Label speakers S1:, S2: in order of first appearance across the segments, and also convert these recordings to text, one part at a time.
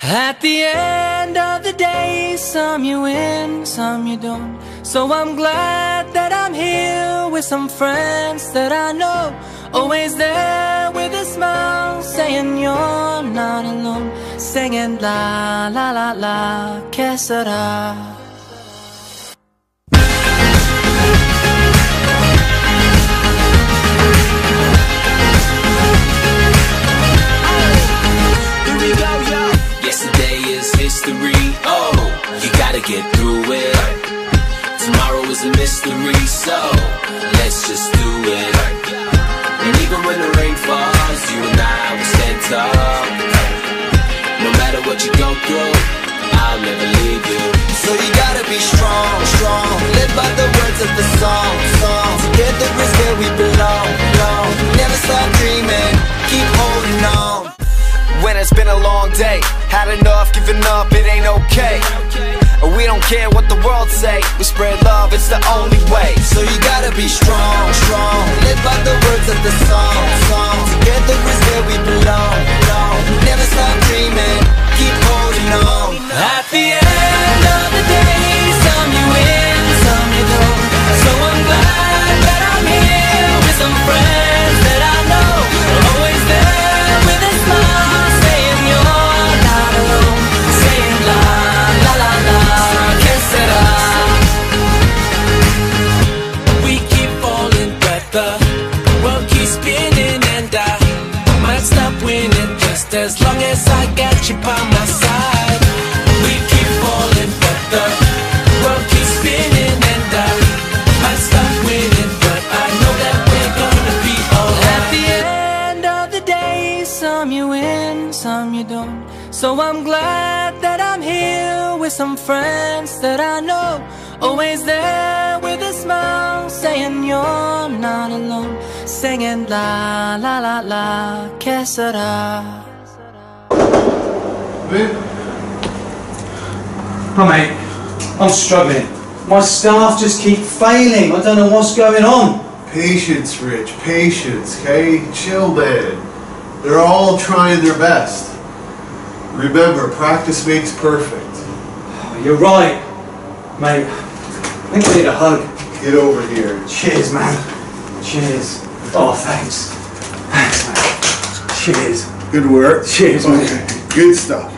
S1: At the end of the day, some you win, some you don't. So I'm glad that I'm here with some friends that I know. Always there with a smile, saying you're not alone. Singing la la la la, que sera?
S2: Oh, you gotta get through it. Tomorrow is a mystery, so let's just do it. And even when the rain falls, you and I will stand tall. No matter what you go through, I'll never leave you.
S3: Been a long day, had enough, giving up, it ain't okay. We don't care what the world say, we spread love, it's the only way. So you gotta be strong, strong. Live by the words of the song.
S1: As long as I got you by my side. We keep falling, but the world keeps spinning, and I might stop winning, but I know that we're gonna be alright. At the end of the day, some you win, some you don't. So I'm glad that I'm here with some friends that I know. Always there with a smile, saying you're not alone. Singing la la la la, que
S4: Oh mate, I'm struggling. My staff just keep failing. I don't know what's going on.
S5: Patience, Rich, patience, okay? Chill, man. They're all trying their best. Remember, practice makes perfect.
S4: Oh, You're right, mate. I think I need a hug.
S5: Get over here.
S4: Cheers, man. Cheers. Oh, thanks. Thanks, mate. Cheers.
S5: Good work.
S4: Cheers,
S5: Okay,
S4: mate.
S5: Good stuff.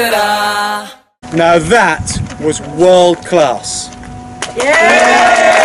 S1: Sera?
S4: Now that was world class.
S1: Yeah!